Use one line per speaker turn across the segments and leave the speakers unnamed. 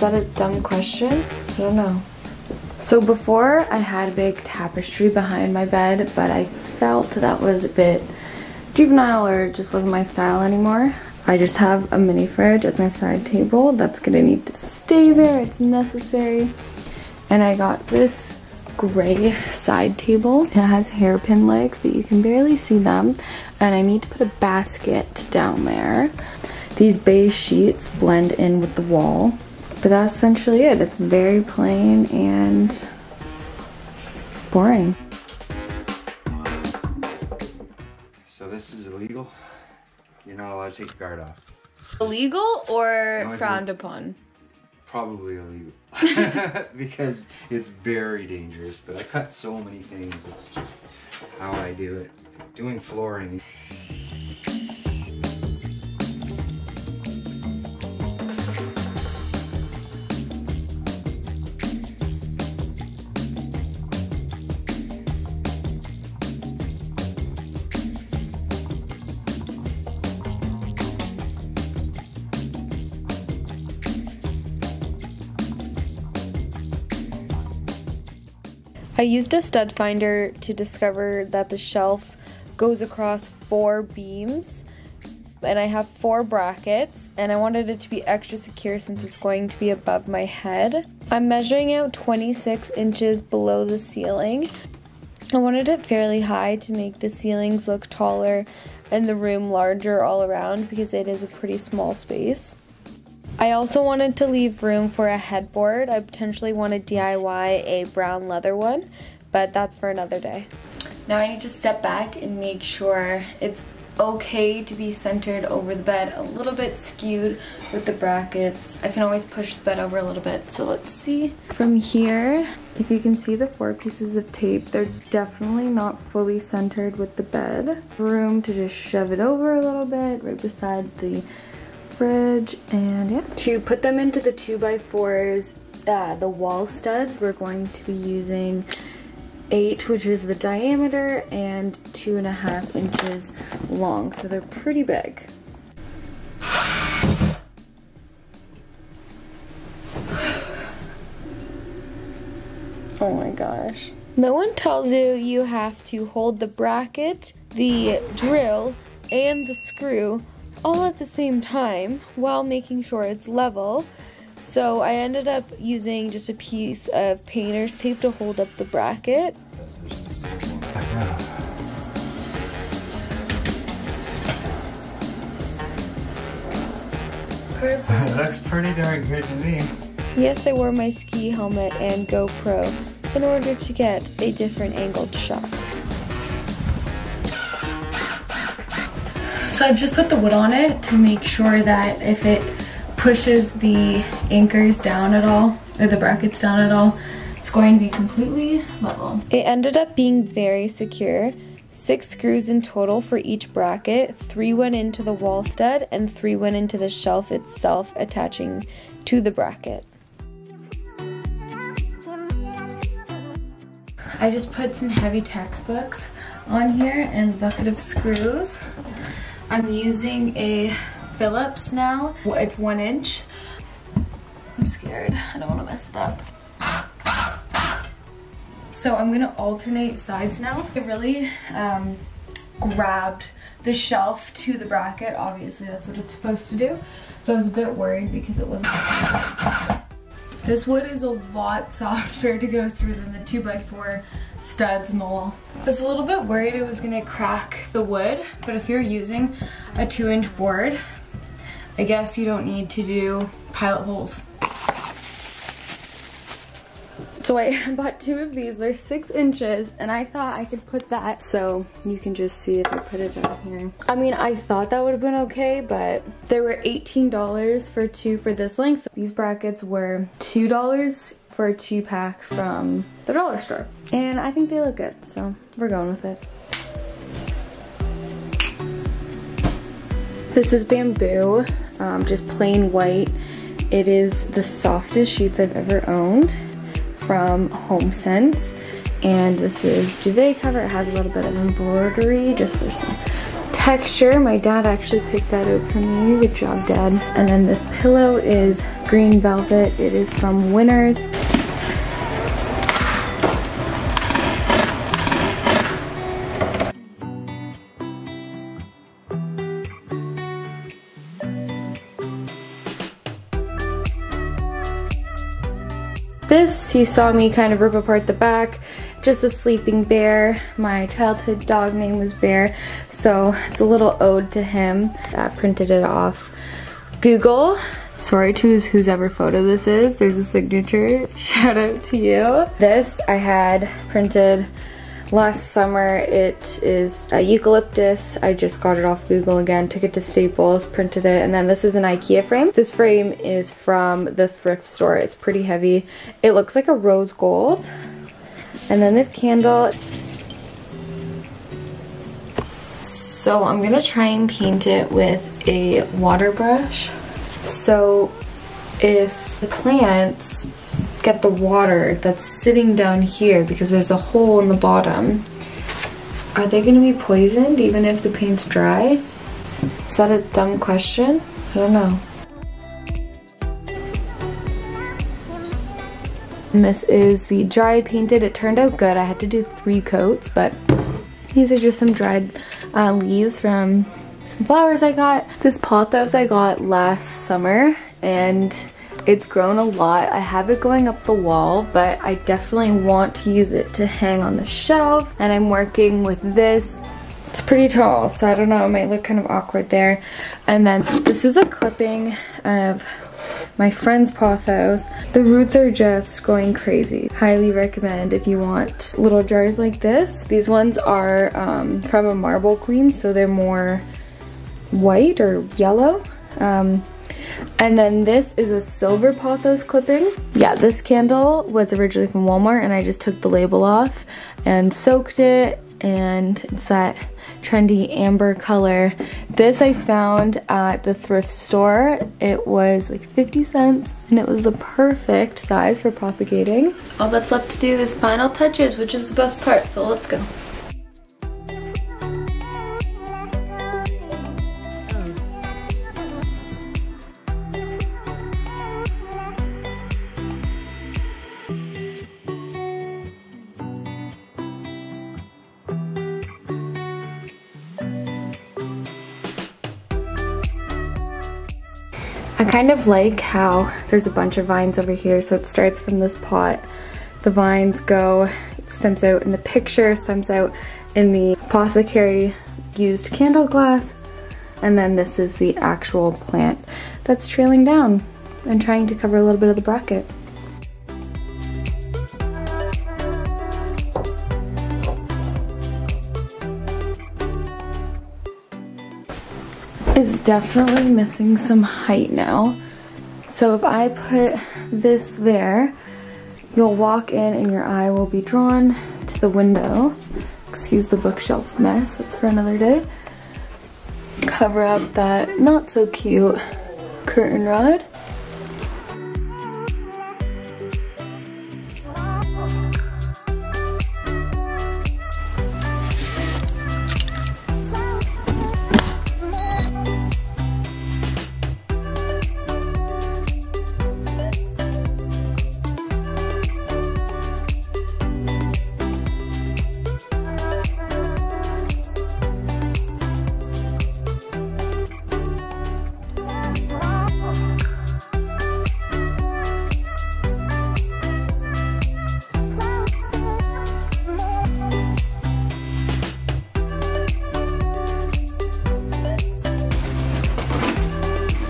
Is that a dumb question? I don't know. So before I had a big tapestry behind my bed, but I felt that was a bit juvenile or just wasn't my style anymore. I just have a mini fridge as my side table. That's gonna need to stay there, it's necessary. And I got this gray side table. It has hairpin legs, but you can barely see them. And I need to put a basket down there. These beige sheets blend in with the wall. But that's essentially it. It's very plain and boring.
So this is illegal? You're not allowed to take your guard off.
Illegal or
No, it's
frowned upon?
Probably illegal. because it's very dangerous, but I cut so many things. It's just how I do it. Doing flooring.
I used a stud finder to discover that the shelf goes across four beams and I have four brackets and I wanted it to be extra secure since it's going to be above my head. I'm measuring out 26 inches below the ceiling. I wanted it fairly high to make the ceilings look taller and the room larger all around because it is a pretty small space. I also wanted to leave room for a headboard. I potentially want to DIY a brown leather one, but that's for another day. Now I need to step back and make sure it's okay to be centered over the bed, a little bit skewed with the brackets. I can always push the bed over a little bit, so let's see. From here, if you can see the four pieces of tape, they're definitely not fully centered with the bed. Room to just shove it over a little bit right beside the fridge and yeah. To put them into the 2x4s, uh, the wall studs, we're going to be using 8 which is the diameter and 2.5 inches long so they're pretty big. Oh my gosh. No one tells you you have to hold the bracket, the drill, and the screw all at the same time while making sure it's level. So I ended up using just a piece of painter's tape to hold up the bracket. Perfect.
Looks pretty darn good to me.
Yes, I wore my ski helmet and GoPro in order to get a different angled shot. So I've just put the wood on it to make sure that if it pushes the anchors down at all, or the brackets down at all, it's going to be completely level. It ended up being very secure. Six screws in total for each bracket, three went into the wall stud and three went into the shelf itself attaching to the bracket. I just put some heavy textbooks on here and a bucket of screws. I'm using a Phillips now. It's one inch. I'm scared. I don't want to mess it up. So I'm gonna alternate sides now. I really um, grabbed the shelf to the bracket. Obviously that's what it's supposed to do. So I was a bit worried because it wasn't. This wood is a lot softer to go through than the 2x4 studs wall. I was a little bit worried it was gonna crack the wood, but if you're using a two inch board, I guess you don't need to do pilot holes. So I bought two of these, they're six inches, and I thought I could put that so you can just see if I put it down here. I mean, I thought that would have been okay, but there were $18 for two for this length. So these brackets were $2 for a two pack from the dollar store. And I think they look good, so we're going with it. This is bamboo, um, just plain white. It is the softest sheets I've ever owned from HomeSense. And this is duvet cover. It has a little bit of embroidery just for some texture. My dad actually picked that out for me. Good job, Dad. And then this pillow is green velvet. It is from Winners. This, you saw me kind of rip apart the back, just a sleeping bear. My childhood dog name was Bear, so it's a little ode to him. I printed it off Google. Sorry to whose ever photo this is. There's a signature. Shout out to you. This I had printed last summer. It is a eucalyptus. I just got it off Google again, took it to Staples, printed it, and then this is an Ikea frame. This frame is from the thrift store. It's pretty heavy. It looks like a rose gold. And then this candle. So I'm gonna try and paint it with a water brush. So if the plants get the water that's sitting down here because there's a hole in the bottom. Are they gonna be poisoned even if the paint's dry? Is that a dumb question? I don't know. And this is the dry painted. It turned out good. I had to do three coats, but these are just some dried uh, leaves from some flowers I got. This pothos I got last summer and it's grown a lot. I have it going up the wall, but I definitely want to use it to hang on the shelf. And I'm working with this. It's pretty tall, so I don't know, it might look kind of awkward there. And then this is a clipping of my friend's pothos. The roots are just going crazy. Highly recommend if you want little jars like this. These ones are um, from a marble queen, so they're more white or yellow. Um, and then this is a silver pothos clipping. Yeah, this candle was originally from Walmart and I just took the label off and soaked it and it's that trendy amber color. This I found at the thrift store. It was like 50 cents and it was the perfect size for propagating. All that's left to do is final touches, which is the best part, so let's go. I kind of like how there's a bunch of vines over here. So it starts from this pot. The vines go, it stems out in the picture, stems out in the apothecary used candle glass. And then this is the actual plant that's trailing down and trying to cover a little bit of the bracket. Definitely missing some height now. So if I put this there, you'll walk in and your eye will be drawn to the window. Excuse the bookshelf mess, that's for another day. Cover up that not so cute curtain rod.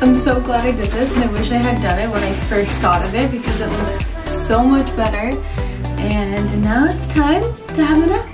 I'm so glad I did this and I wish I had done it when I first thought of it because it looks so much better. And now it's time to have a nap.